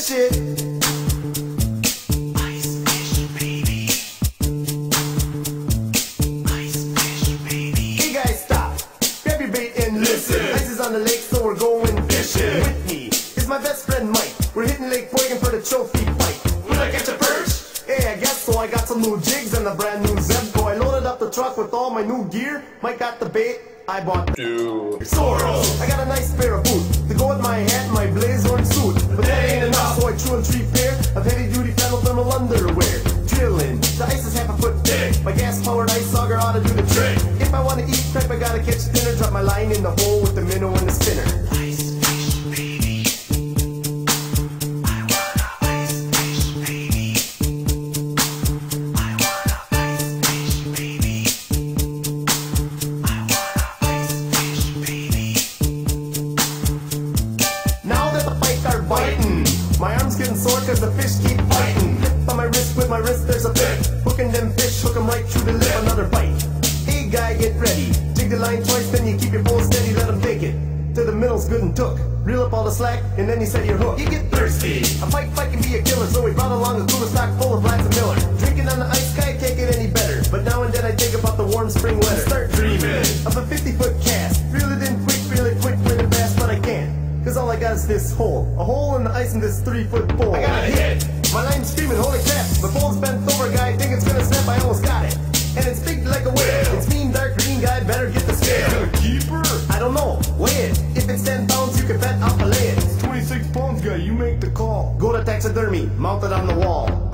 fish it. Hey guys, stop. Grab your bait and listen. Ice is on the lake, so we're going fishing. With me is my best friend Mike. We're hitting Lake Poygan for the trophy fight. Will I catch a perch? Hey, I guess so. I got some new jigs and a brand new Zebco. I loaded up the truck with all my new gear. Mike got the bait. I bought two Soros. I got a nice pair of boots to go with my hat and my blazer and suit. Three pair of heavy duty thermal underwear. Drilling, the ice is half a foot thick. My gas powered ice auger ought to do the trick. If I wanna eat prep, I gotta catch dinner. Drop my line in the hole with the cause the fish keep. Flip on my wrist, with my wrist there's a bit. Hooking them fish, hook 'em right through the lip, another bite. Hey guy, get ready. Jig the line twice, then you keep your pole steady, let 'em take it. To the middle's good and took. Reel up all the slack, and then you set your hook. You get thirsty. A fight fight can be a killer, so we brought along a cooler stock full of Blacks and Miller. Drinking on the ice, guy Cause all I got is this hole. A hole in the ice in this three foot bowl. I got a hit! My line's screaming, holy crap! The pole's bent over, guy, I think it's gonna snap, I almost got it. And it's big like a whale. It's mean, dark green guy, better get the scale. keeper? I don't know. Weigh it. If it's 10 pounds, you can bet I'll fillet it. It's 26 pounds, guy, you make the call. Go to taxidermy, mount it on the wall.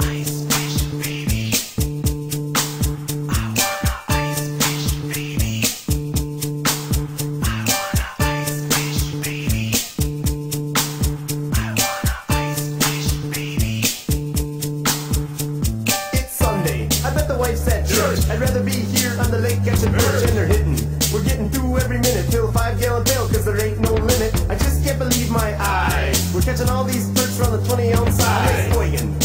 On the lake catching perch and they're hitting. We're getting through every minute till a five gallon pail cause there ain't no limit. I just can't believe my eyes. We're catching all these perch from the 20 ounce size.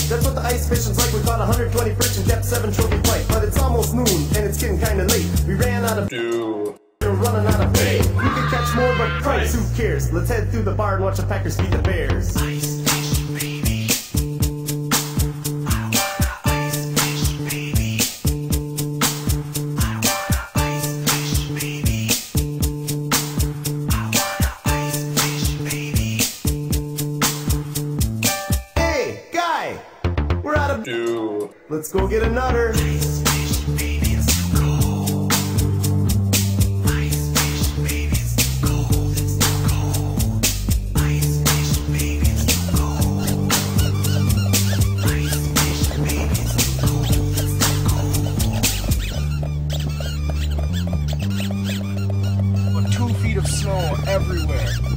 That's what the ice fishing's like. We caught 120 perch and kept seven trophy fight. But it's almost noon and it's getting kinda late. We ran out of two. We're running out of bait. We could catch more, but price, who cares? Let's head through the bar and watch the Packers beat the Bears. Hey, We're out of two. Let's go get another. Two feet of snow everywhere.